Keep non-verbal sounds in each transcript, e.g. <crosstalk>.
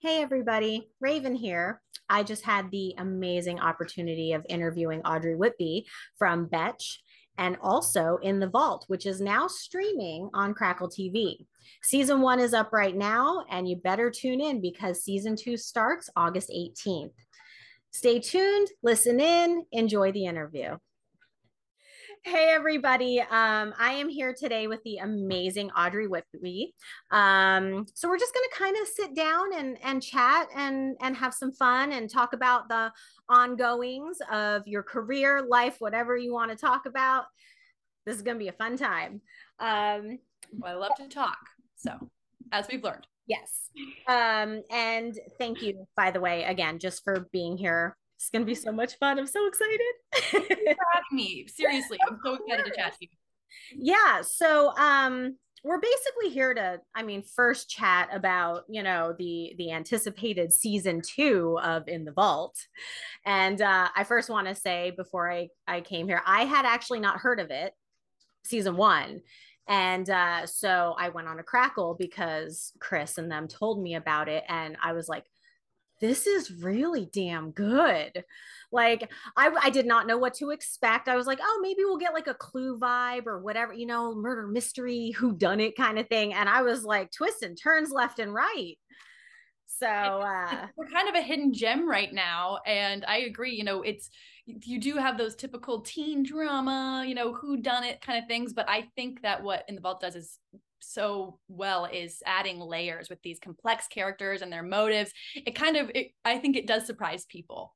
Hey, everybody. Raven here. I just had the amazing opportunity of interviewing Audrey Whitby from Betch and also in the Vault, which is now streaming on Crackle TV. Season one is up right now, and you better tune in because season two starts August 18th. Stay tuned, listen in, enjoy the interview. Hey, everybody. Um, I am here today with the amazing Audrey Whitby. Um, so we're just going to kind of sit down and, and chat and, and have some fun and talk about the ongoings of your career, life, whatever you want to talk about. This is going to be a fun time. Um, well, I love to talk. So, as we've learned. Yes. Um, and thank you, by the way, again, just for being here it's gonna be so much fun. I'm so excited. Thank you for having me. <laughs> Seriously, I'm so excited to chat to you. Yeah. So um we're basically here to i mean first chat about you know the the anticipated season two of in the vault and uh, i first want to say before i i came here i had actually not heard of it season one and uh, so i went on a crackle because chris and them told me about it and i was like this is really damn good. Like I, I did not know what to expect. I was like, oh, maybe we'll get like a clue vibe or whatever, you know, murder mystery, who done it kind of thing. And I was like twists and turns left and right. So uh, we're kind of a hidden gem right now. And I agree, you know, it's you do have those typical teen drama, you know, who done it kind of things. But I think that what In the Vault does is so well is adding layers with these complex characters and their motives. It kind of, it, I think it does surprise people.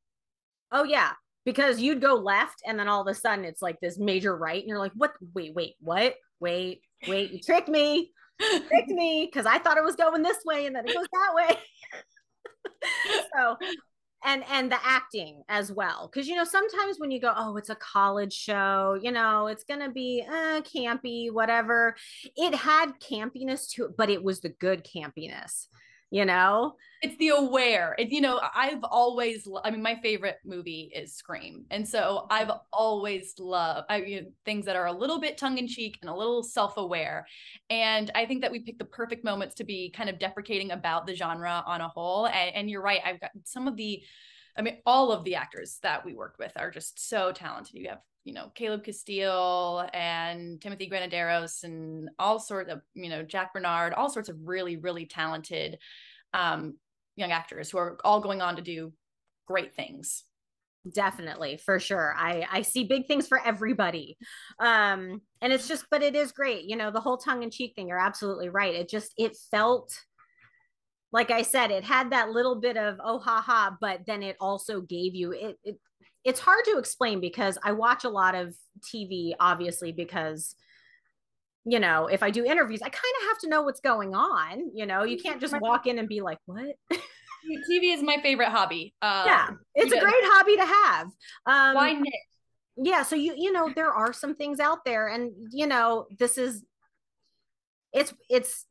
Oh, yeah. Because you'd go left and then all of a sudden it's like this major right. And you're like, what? Wait, wait, what? Wait, wait, you tricked me. tricked <laughs> me because I thought it was going this way and then it goes that way. <laughs> so and and the acting as well because you know sometimes when you go oh it's a college show you know it's gonna be uh, campy whatever it had campiness to it but it was the good campiness you know? It's the aware. It, you know i've always i mean my favorite movie is scream. And so i've always loved I, things that are a little bit tongue-in-cheek and a little self-aware. And i think that we picked the perfect moments to be kind of deprecating about the genre on a whole. And, and you're right i've got some of the I mean, all of the actors that we worked with are just so talented. You have, you know, Caleb Castille and Timothy Granaderos and all sorts of, you know, Jack Bernard, all sorts of really, really talented um, young actors who are all going on to do great things. Definitely for sure. I i see big things for everybody. Um and it's just but it is great you know the whole tongue-in-cheek thing you're absolutely right. It just it felt like i said it had that little bit of oh ha ha but then it also gave you it, it it's hard to explain because i watch a lot of tv obviously because you know, if I do interviews, I kind of have to know what's going on. You know, you can't just walk in and be like, what? <laughs> TV is my favorite hobby. Um, yeah, it's a great hobby to have. Um, Why knit? Yeah, so you you know there are some things out there, and you know this is it's it's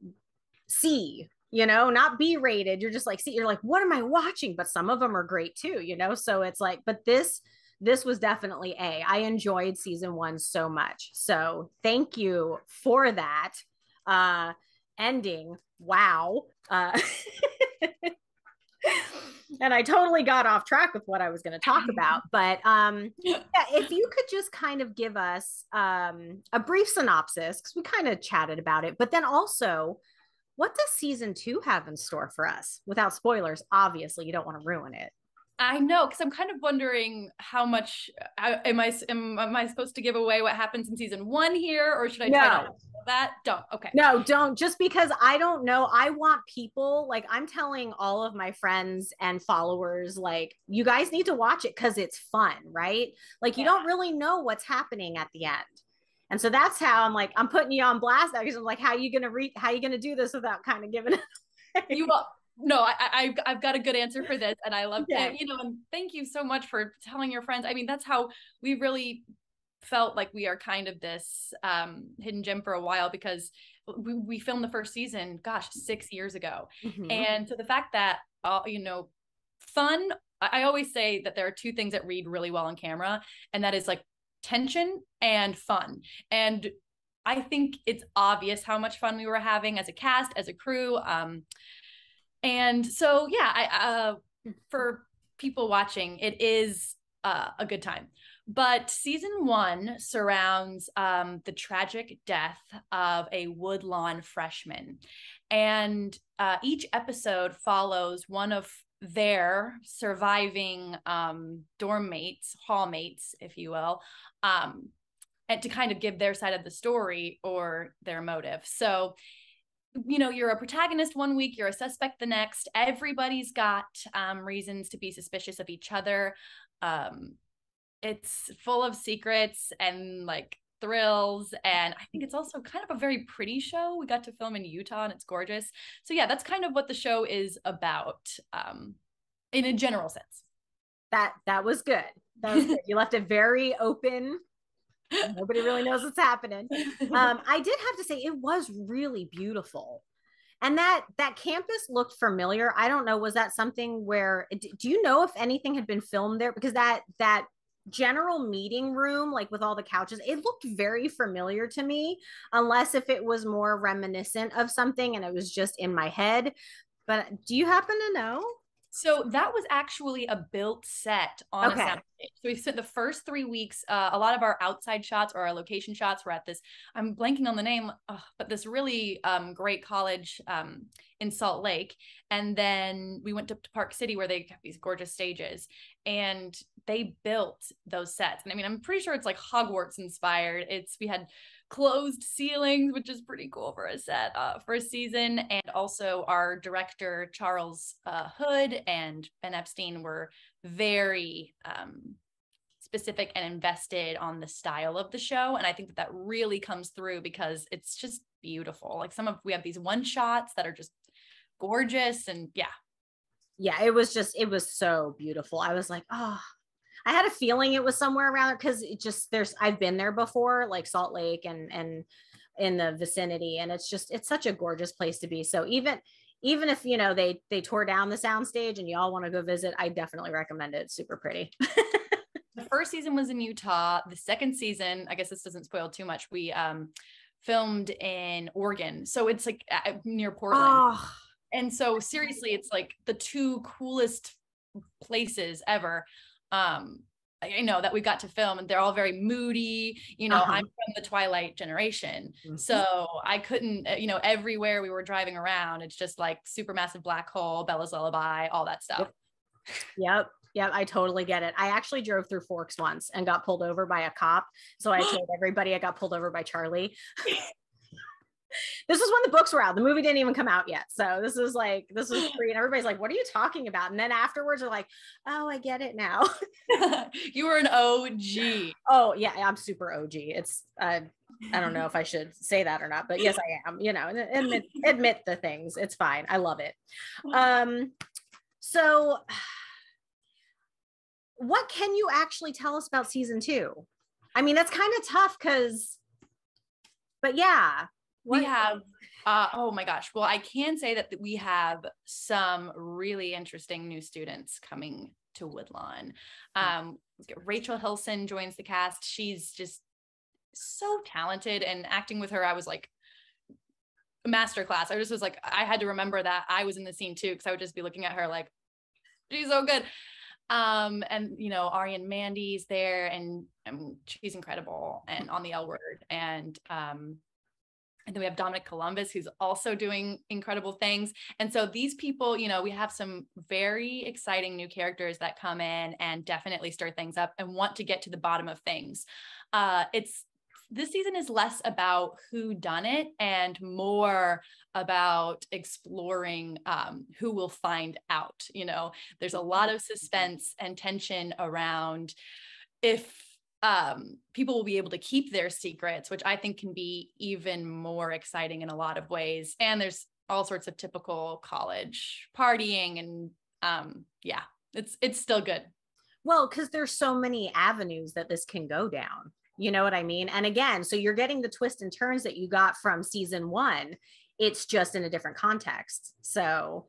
C, you know, not B rated. You're just like see, you're like, what am I watching? But some of them are great too, you know. So it's like, but this this was definitely A. I enjoyed season one so much. So thank you for that. Uh, ending. Wow. Uh, <laughs> and I totally got off track with what I was going to talk about. <laughs> But um, yeah, if you could just kind of give us um, a brief synopsis, because we kind of chatted about it, but then also, what does season two have in store for us? Without spoilers, obviously, you don't want to ruin it. I know because I'm kind of wondering how much uh, am I am, am, I supposed to give away what happens in season one here, or should I no. try to that? Don't. Okay. No, don't. Just because I don't know. I want people like I'm telling all of my friends and followers like you guys need to watch it because it's fun, right? Like you yeah. don't really know what's happening at the end. And so that's how I'm like, I'm putting you on blast because I'm like, how are you gonna read how are you gonna do this without kind of giving it <laughs> you no, I, I've I've got a good answer for this, and I love yeah. it. You know, and thank you so much for telling your friends. I mean, that's how we really felt like we are kind of this um, hidden gem for a while because we, we filmed the first season, gosh, six years ago, mm-hmm. and so the fact that uh, you know, fun. I, I always say that there are two things that read really well on camera, and that is like tension and fun, and I think it's obvious how much fun we were having as a cast, as a crew. Um, and so yeah i uh for people watching it is uh, a good time but season one surrounds um, the tragic death of a woodlawn freshman and uh, each episode follows one of their surviving um, dorm mates hall mates if you will um, and to kind of give their side of the story or their motive. So you know you're a protagonist one week you're a suspect the next everybody's got um, reasons to be suspicious of each other. Um, it's full of secrets and like thrills and i think it's also kind of a very pretty show. We got to film in utah and it's gorgeous. So yeah that's kind of what the show is about um, in a general sense. That that was good. That was good. You left it very open. Nobody really knows what's happening. Um, I did have to say it was really beautiful. And that that campus looked familiar. I don't know was that something where do you know if anything had been filmed there? Because that that general meeting room like with all the couches it looked very familiar to me unless if it was more reminiscent of something and it was just in my head. But do you happen to know so that was actually a built set on okay. a sound stage. So we spent the first three weeks. Uh, a lot of our outside shots or our location shots were at this. I'm blanking on the name, but this really um, great college um, in Salt Lake, and then we went to, to Park City where they have these gorgeous stages, and they built those sets. And I mean, I'm pretty sure it's like Hogwarts inspired. It's we had closed ceilings, which is pretty cool for a set uh, for a season. And also, our director Charles uh, Hood and Ben Epstein were very um, specific and invested on the style of the show, and I think that that really comes through because it's just beautiful. Like some of we have these one shots that are just gorgeous, and yeah. Yeah, it was just, it was so beautiful. I was like, oh, I had a feeling it was somewhere around because it just there's I've been there before, like Salt Lake and and in the vicinity, and it's just it's such a gorgeous place to be. So even even if you know they they tore down the soundstage and y'all want to go visit, I definitely recommend it. It's super pretty. <laughs> the first season was in Utah. The second season, I guess this doesn't spoil too much. We um filmed in Oregon, so it's like near Portland. Oh. And so seriously, it's like the two coolest places ever um I know that we got to film and they're all very moody. You know, uh-huh. I'm from the Twilight generation. Mm-hmm. So I couldn't, uh, you know, everywhere we were driving around, it's just like super-massive black hole, Bella's Lullaby, all that stuff. Yep. yep. Yep, I totally get it. I actually drove through Forks once and got pulled over by a cop. So I <gasps> told everybody I got pulled over by Charlie. <laughs> this was when the books were out. The movie didn't even come out yet. So this is like, this was free. And everybody's like, what are you talking about? And then afterwards, they're like, oh, I get it now. <laughs> <laughs> you were an OG. Oh, yeah. I'm super OG. It's, uh, I don't know if I should say that or not, but yes, I am, you know, admit, admit the things. It's fine. I love it. Um, so <sighs> what can you actually tell us about season two? I mean, that's kind of tough because, but yeah, what? We have uh, oh my gosh. Well, I can say that we have some really interesting new students coming to Woodlawn. Hmm. Um, Rachel Hilson joins the cast. She's just so talented, and acting with her, I was like, masterclass. I just was like, I had to remember that I was in the scene too, because I would just be looking at her like, she's so good. Um, and you know, Arienne Mandi's there, and, and she's incredible, and on the L word, and um, and then we have Dominic Columbus, who's also doing incredible things. And so these people, you know, we have some very exciting new characters that come in and definitely stir things up and want to get to the bottom of things. Uh, it's this season is less about who done it and more about exploring um, who will find out. You know, there's a lot of suspense and tension around if um, people will be able to keep their secrets, which I think can be even more exciting in a lot of ways. And there's all sorts of typical college partying and um, yeah, it's it's still good. Well, because there's so many avenues that this can go down. You know what I mean? And again, so you're getting the twists and turns that you got from season one. It's just in a different context. So,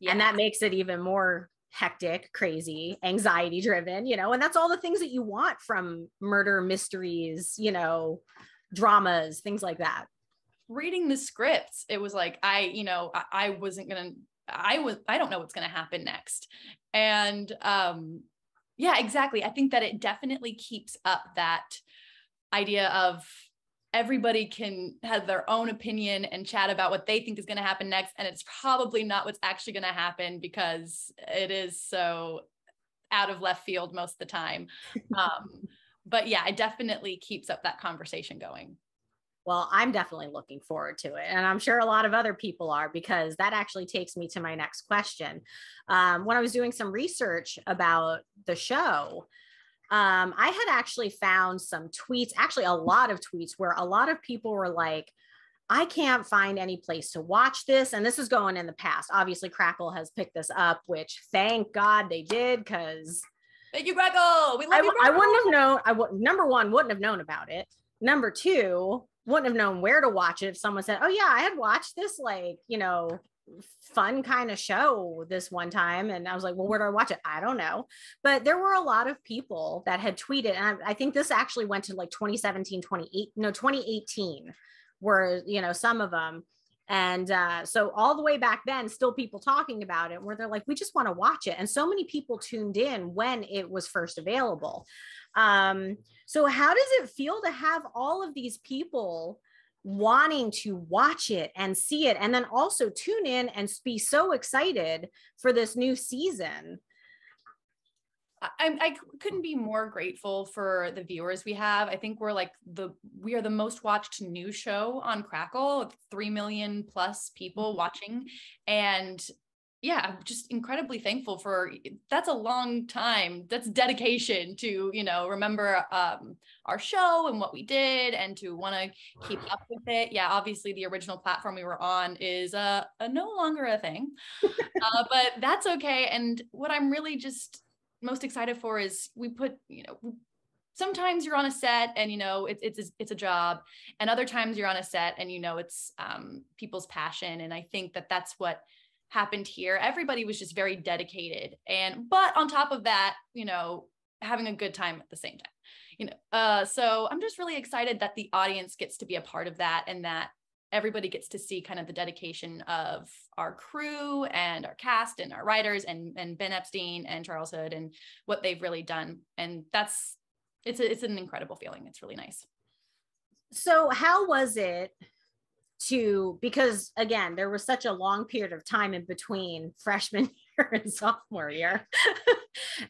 yeah. and that makes it even more hectic, crazy, anxiety driven, you know, and that's all the things that you want from murder mysteries, you know, dramas, things like that. Reading the scripts, it was like I, you know, I, I wasn't gonna I was I don't know what's going to happen next. And um yeah, exactly. I think that it definitely keeps up that idea of everybody can have their own opinion and chat about what they think is going to happen next and it's probably not what's actually going to happen because it is so out of left field most of the time <laughs> um, but yeah it definitely keeps up that conversation going well, I'm definitely looking forward to it. And I'm sure a lot of other people are because that actually takes me to my next question. Um, when I was doing some research about the show, um, I had actually found some tweets, actually, a lot of tweets where a lot of people were like, I can't find any place to watch this. And this is going in the past. Obviously, Crackle has picked this up, which thank God they did because. Thank you, Crackle. We love I, you. Crackle. I wouldn't have known. I would number one wouldn't have known about it. Number two, wouldn't have known where to watch it if someone said, "Oh yeah, I had watched this like you know fun kind of show this one time," and I was like, "Well, where do I watch it?" I don't know, but there were a lot of people that had tweeted, and I, I think this actually went to like 2017, 28, no 2018, were you know some of them. And uh, so all the way back then, still people talking about it where they're like, we just want to watch it. And so many people tuned in when it was first available. Um, so, how does it feel to have all of these people wanting to watch it and see it, and then also tune in and be so excited for this new season? I, I couldn't be more grateful for the viewers we have. I think we're like the we are the most watched new show on Crackle, three million plus people mm-hmm. watching, and yeah, I'm just incredibly thankful for that's a long time. That's dedication to, you know, remember um, our show and what we did and to want to keep up with it. Yeah, obviously the original platform we were on is uh, a no longer a thing, uh, <laughs> but that's okay. And what I'm really just most excited for is we put, you know, sometimes you're on a set and you know it's it's it's a job and other times you're on a set and you know it's um, people's passion and i think that that's what happened here. Everybody was just very dedicated. And but on top of that, you know, having a good time at the same time. You know, uh, so I'm just really excited that the audience gets to be a part of that and that everybody gets to see kind of the dedication of our crew and our cast and our writers and and Ben Epstein and Charles Hood and what they've really done. And that's it's a, it's an incredible feeling. It's really nice. So how was it to because again there was such a long period of time in between freshman <laughs> year and sophomore year. <laughs>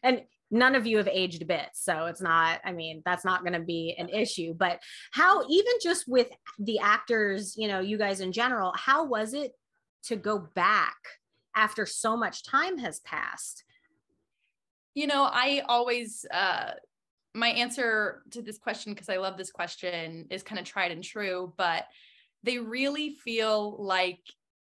And none of you have aged a bit so it's not i mean that's not going to be an issue but how even just with the actors you know you guys in general how was it to go back after so much time has passed? You know i always uh my answer to this question because i love this question is kind of tried and true but they really feel like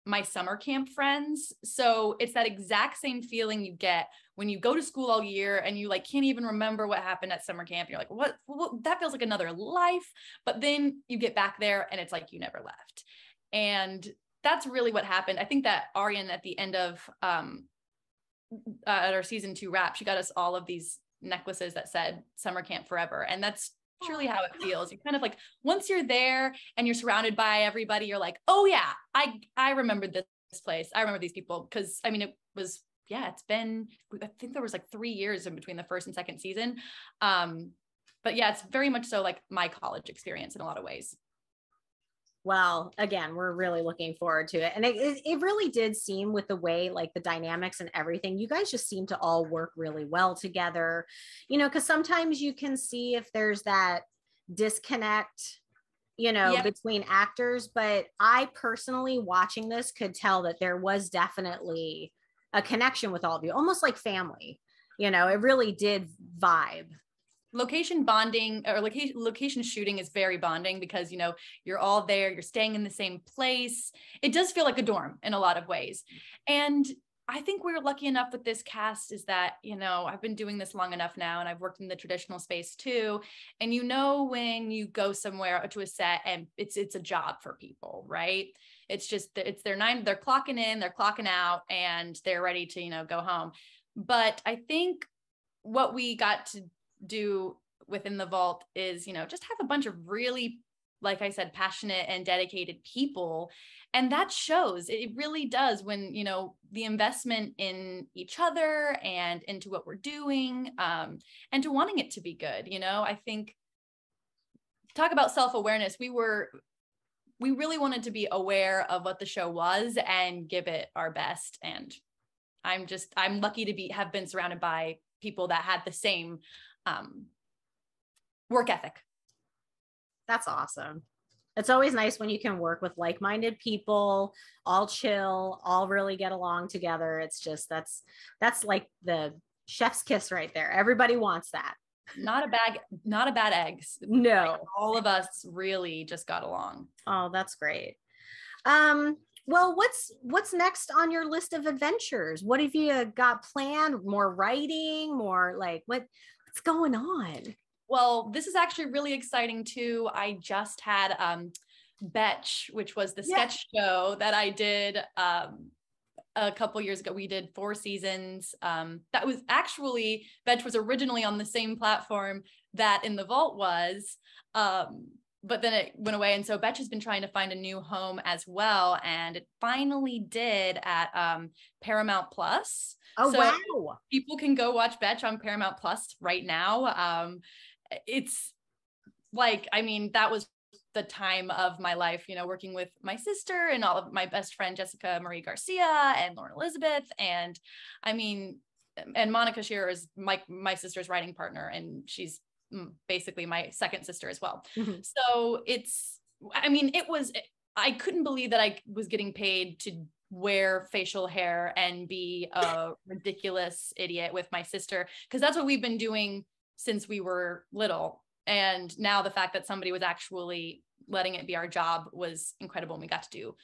my summer camp friends. So it's that exact same feeling you get when you go to school all year and you like can't even remember what happened at summer camp. You're like, what, what? That feels like another life. But then you get back there and it's like you never left. And that's really what happened. I think that Arienne at the end of um uh, at our season two wrap, she got us all of these necklaces that said summer camp forever. And that's truly how it feels. You kind of like once you're there and you're surrounded by everybody, you're like, oh yeah, I I remember this place. I remember these people because I mean it was yeah, it's been I think there was like three years in between the first and second season. Um, but yeah, it's very much so like my college experience in a lot of ways well again we're really looking forward to it. And it, it really did seem with the way like the dynamics and everything you guys just seem to all work really well together. You know because sometimes you can see if there's that disconnect you know yep. between actors but i personally watching this could tell that there was definitely a connection with all of you almost like family. You know it really did vibe location bonding or location location shooting is very bonding because you know you're all there you're staying in the same place it does feel like a dorm in a lot of ways and I think we're lucky enough with this cast is that, you know, I've been doing this long enough now and I've worked in the traditional space too. And you know when you go somewhere to a set and it's it's a job for people, right? It's just it's their nine, they're clocking in, they're clocking out, and they're ready to, you know, go home. But I think what we got to do within the vault is you know just have a bunch of really like I said, passionate and dedicated people. And that shows, it really does when, you know, the investment in each other and into what we're doing um, and to wanting it to be good. You know, I think, talk about self awareness. We were, we really wanted to be aware of what the show was and give it our best. And I'm just, I'm lucky to be, have been surrounded by people that had the same um, work ethic that's awesome. It's always nice when you can work with like minded people, all chill, all really get along together. It's just that's that's like the chef's kiss right there. Everybody wants that. Not a bag, not a bad eggs. No. Like all of us really just got along. Oh, that's great. Um, well, what's what's next on your list of adventures? What have you got planned? More writing, more like what what's going on? Well, this is actually really exciting too. I just had um, Betch, which was the yeah. sketch show that I did um, a couple years ago. We did four seasons. Um, that was actually Betch was originally on the same platform that In the Vault was. Um, but then it went away. And so Betch has been trying to find a new home as well. And it finally did at um, Paramount Plus. Oh, so wow. People can go watch Betch on Paramount Plus right now. Um, it's like, I mean, that was the time of my life, you know, working with my sister and all of my best friend, Jessica Marie Garcia and Lauren Elizabeth. And I mean, and Monica Shearer is my, my sister's writing partner, and she's basically my second sister as well. Mm-hmm. So it's, I mean, it was, I couldn't believe that I was getting paid to wear facial hair and be a <laughs> ridiculous idiot with my sister because that's what we've been doing since we were little. And now the fact that somebody was actually letting it be our job was incredible. And we got to do,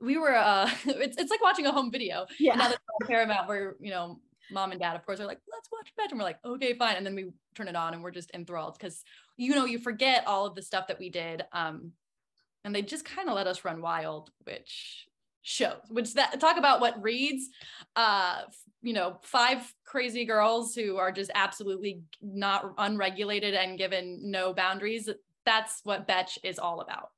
we were, uh, <laughs> it's, it's like watching a home video. Yeah. And now that Paramount, where, you know, mom and dad, of course, are like, let's watch Betch. And we're like, okay, fine. And then we turn it on and we're just enthralled because, you know, you forget all of the stuff that we did. Um, and they just kind of let us run wild, which shows which that talk about what reads uh you know five crazy girls who are just absolutely not unregulated and given no boundaries that's what betch is all about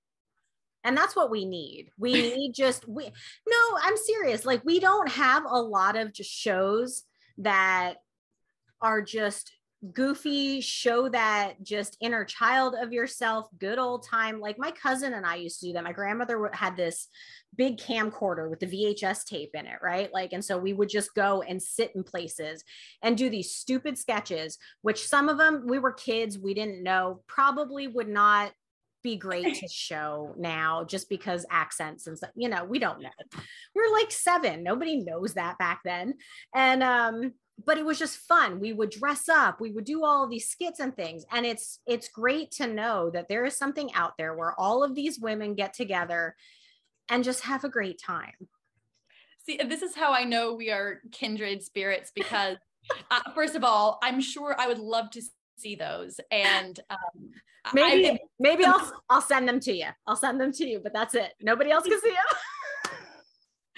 and that's what we need we <laughs> need just we no i'm serious like we don't have a lot of just shows that are just goofy show that just inner child of yourself good old time. Like my cousin and i used to do that. My grandmother had this big camcorder with the vhs tape in it right? Like and so we would just go and sit in places and do these stupid sketches which some of them we were kids we didn't know probably would not be great to <laughs> show now just because accents and stuff you know we don't know. We're like seven. Nobody knows that back then. And um but it was just fun. We would dress up. We would do all of these skits and things. And it's it's great to know that there is something out there where all of these women get together and just have a great time. See this is how i know we are kindred spirits because uh, first of all i'm sure i would love to see those and um, maybe I, maybe i'll i'll send them to you i'll send them to you but that's it nobody else can see them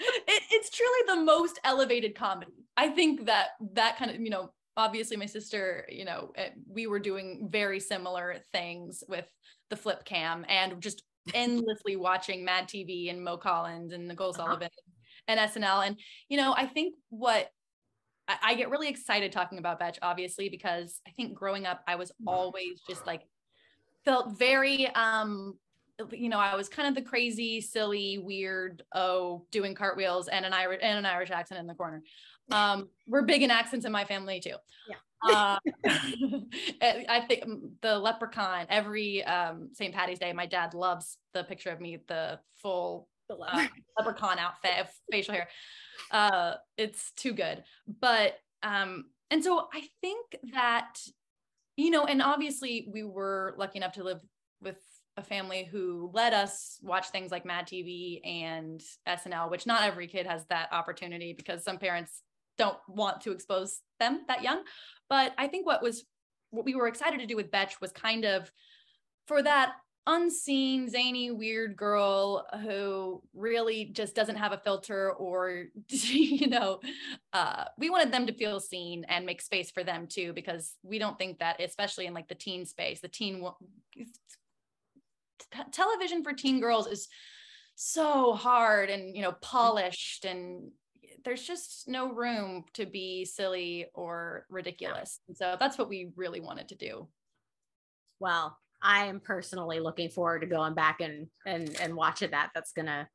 <laughs> it, it's truly the most elevated comedy. I think that that kind of, you know, obviously my sister, you know, eh, we were doing very similar things with the flip cam and just endlessly watching Mad TV and Mo Collins and Nicole uh-huh. Sullivan and SNL. And, you know, I think what I, I get really excited talking about Betch, obviously, because I think growing up, I was always just like, felt very um you know, I was kind of the crazy, silly, weird, oh, doing cartwheels and an Irish and an Irish accent in the corner. Um, we're big in accents in my family too. Yeah. uh, <laughs> <laughs> I think the leprechaun every um, St. Patty's Day, my dad loves the picture of me, the full uh, <laughs> leprechaun outfit, facial hair. Uh, it's too good. But um, and so I think that you know, and obviously we were lucky enough to live with a family who let us watch things like Mad TV and SNL, which not every kid has that opportunity because some parents don't want to expose them that young. But I think what was what we were excited to do with Betch was kind of for that unseen zany weird girl who really just doesn't have a filter or <laughs> you know uh, we wanted them to feel seen and make space for them too because we don't think that especially in like the teen space the teen t- television for teen girls is so hard and you know polished and there's just no room to be silly or ridiculous. And so that's what we really wanted to do. Well, I am personally looking forward to going back and and and watching that. That's gonna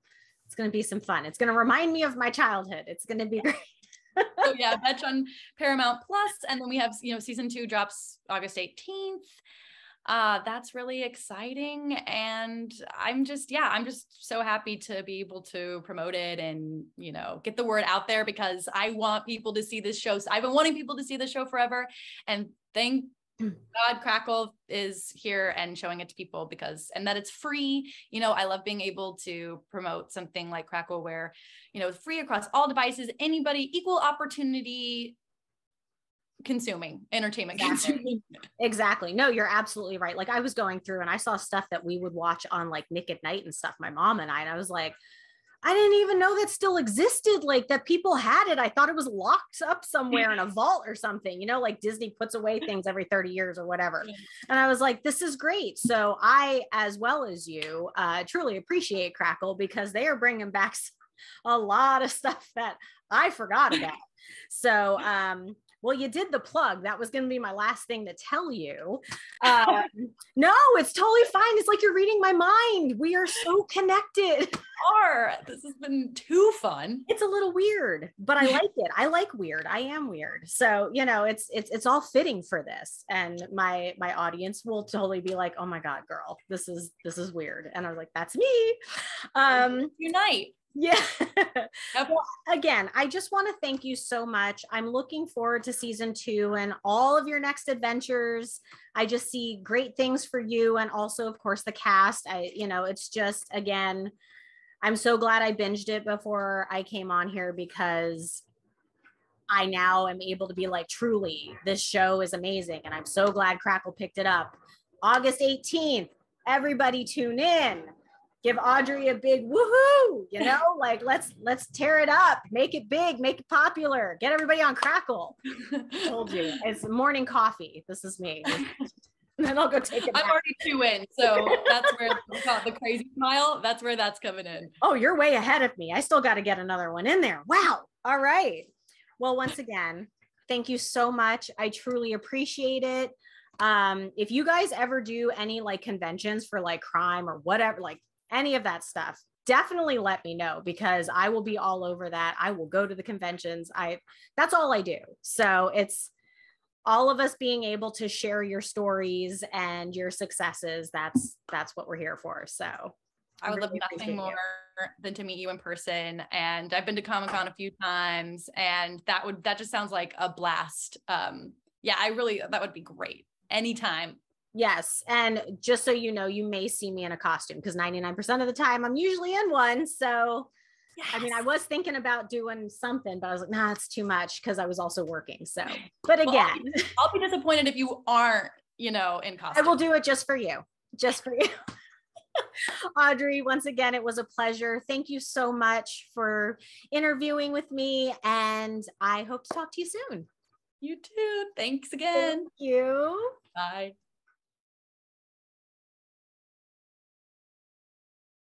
it's gonna be some fun. It's gonna remind me of my childhood. It's gonna be <laughs> great. so yeah, Betch on Paramount Plus, and then we have you know season two drops August 18th. Uh, that's really exciting, and I'm just yeah, I'm just so happy to be able to promote it and you know get the word out there because I want people to see this show. So I've been wanting people to see the show forever, and thank <clears throat> God Crackle is here and showing it to people because and that it's free. You know, I love being able to promote something like Crackle where, you know, free across all devices, anybody, equal opportunity consuming entertainment exactly. consuming. <laughs> exactly no you're absolutely right like i was going through and i saw stuff that we would watch on like nick at night and stuff my mom and i and i was like I didn't even know that still existed, like that people had it. I thought it was locked up somewhere in a vault or something, you know, like Disney puts away things every 30 years or whatever. And I was like, this is great. So I, as well as you, uh, truly appreciate Crackle because they are bringing back a lot of stuff that I forgot about. So, um, well, you did the plug. That was going to be my last thing to tell you. Um, <laughs> no, it's totally fine. It's like you're reading my mind. We are so connected. Are too fun. It's a little weird, but I like it. I like weird. I am weird. So you know, it's it's it's all fitting for this, and my my audience will totally be like, "Oh my god, girl, this is this is weird," and I was like, "That's me." Um, Unite. Yeah. well, again, I just want to thank you so much. I'm looking forward to season two and all of your next adventures. I just see great things for you and also, of course, the cast. I, you know, it's just, again, I'm so glad I binged it before I came on here because I now am able to be like, truly, this show is amazing. And I'm so glad Crackle picked it up. August 18th, everybody tune in give Audrey a big woohoo, you know, <laughs> like let's let's tear it up, make it big, make it popular, get everybody on Crackle. I <laughs> told you, it's morning coffee. This is me. <laughs> and <laughs> then I'll go take it. I'm already two in, so that's where the crazy smile. That's where that's coming in. Oh, you're way ahead of me. I still got to get another one in there. Wow. All right. Well, once again, thank you so much. I truly appreciate it um if you guys ever do any like conventions for like crime or whatever like any of that stuff, definitely let me know because I will be all over that. I will go to the conventions. I that's all I do. So it's all of us being able to share your stories and your successes. That's that's what we're here for. So I would really love nothing more you. than to meet you in person. And I've been to Comic Con a few times, and that would that just sounds like a blast. Um, yeah, I really that would be great anytime. Yes. And just so you know, you may see me in a costume because 99% of the time I'm usually in one. So, yes. I mean, I was thinking about doing something, but I was like, nah, it's too much because I was also working. So, but again, well, I'll, be, <laughs> I'll be disappointed if you aren't, you know, in costume. I will do it just for you, just for you. <laughs> Audrey, once again, it was a pleasure. Thank you so much for interviewing with me, and I hope to talk to you soon. You too. Thanks again. Thank you. Bye.